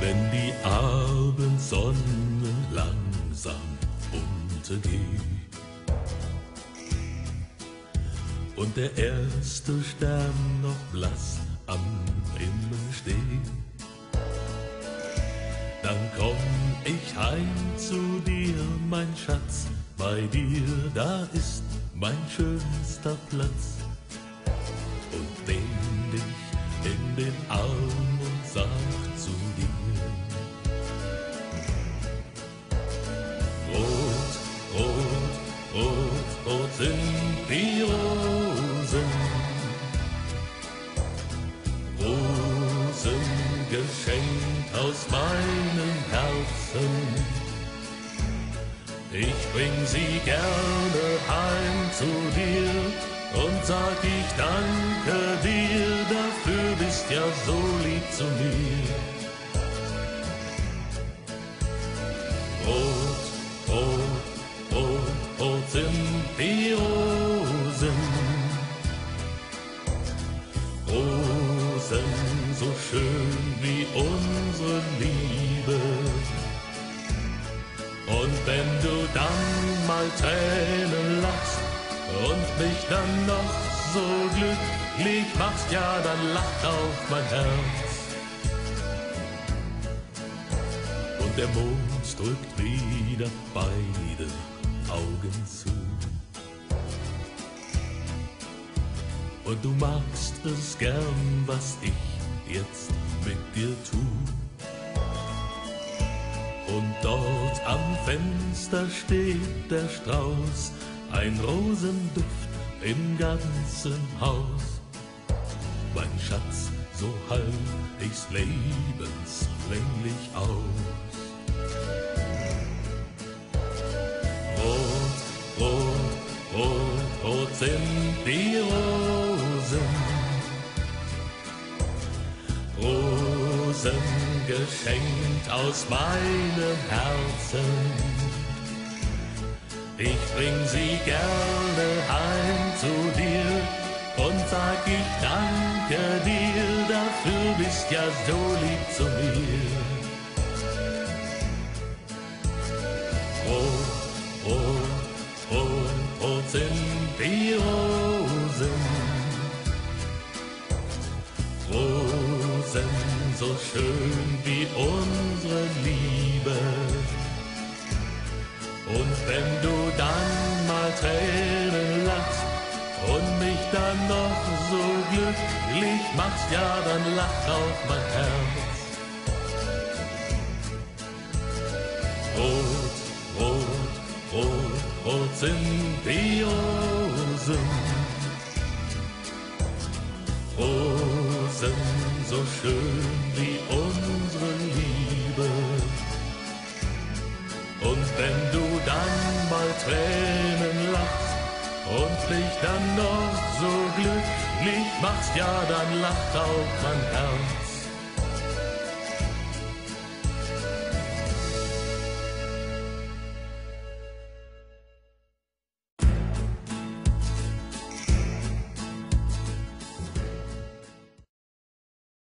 die Abendsonne langsam untergeht und der erste Stern noch blass am Himmel steht, dann komm ich heim zu dir, mein Schatz, bei dir, da ist mein schönster Platz. Und nehm dich in den Arm rot, rot, rot sind die Rosen. Rosen geschenkt aus meinem Herzen. Ich bring sie gerne heim zu dir und sag ich danke dir, dafür bist ja so lieb zu mir. Rosen so schön wie unsere Liebe. Und wenn du dann mal Tränen lachst und mich dann noch so glücklich machst, ja, dann lacht auch mein Herz. Und der Mond drückt wieder beide Augen zu. Und du magst es gern, was ich jetzt mit dir tu. Und dort am Fenster steht der Strauß, ein Rosenduft im ganzen Haus. Mein Schatz, so halt ich's lebenslänglich aus. Rot, rot, rot, rot sind die Rosen. Rosen geschenkt aus meinem Herzen. Ich bring sie gerne heim zu dir und sag ich danke dir, dafür bist ja so lieb zu mir. Rot, rot, rot, rot sind die Rosen. Rosen so schön wie unsere Liebe. Und wenn du dann mal Tränen lachst und mich dann noch so glücklich machst, ja, dann lacht auch mein Herz. Rot, rot, rot, rot sind die Rosen. Rosen so schön Tränen lachst und mich dann noch so glücklich machst, ja, dann lacht auch mein Herz.